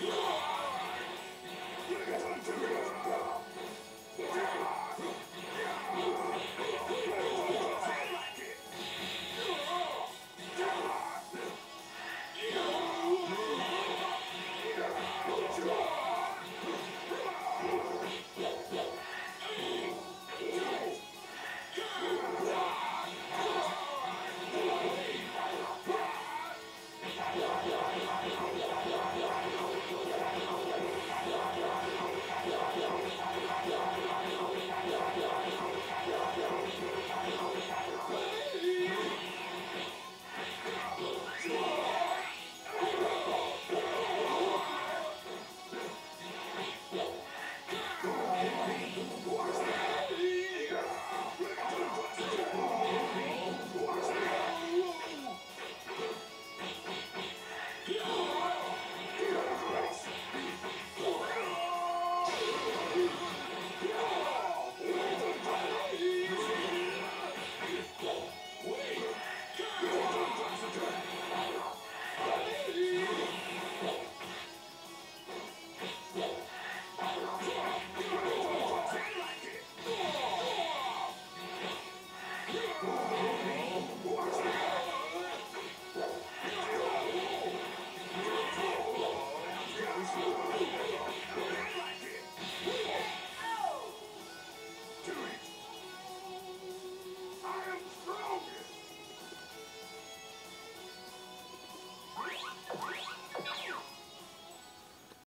Yeah. Hey!